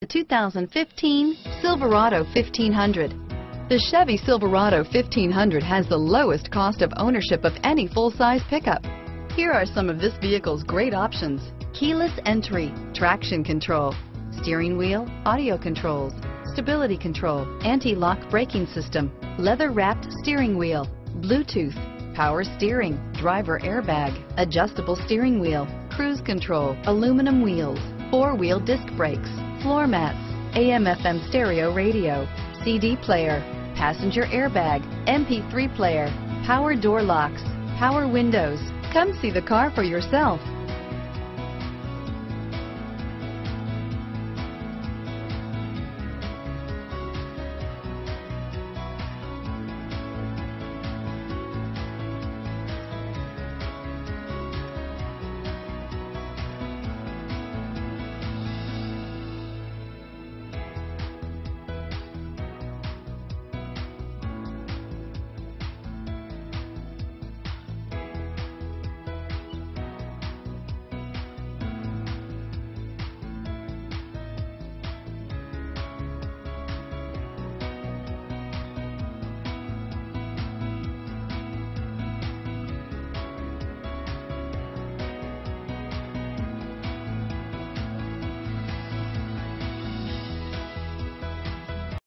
The 2015 Silverado 1500. The Chevy Silverado 1500 has the lowest cost of ownership of any full-size pickup. Here are some of this vehicle's great options. Keyless entry, traction control, steering wheel, audio controls, stability control, anti-lock braking system, leather-wrapped steering wheel, Bluetooth, power steering, driver airbag, adjustable steering wheel, cruise control, aluminum wheels, four-wheel disc brakes, floor mats, AM FM stereo radio, CD player, passenger airbag, MP3 player, power door locks, power windows. Come see the car for yourself.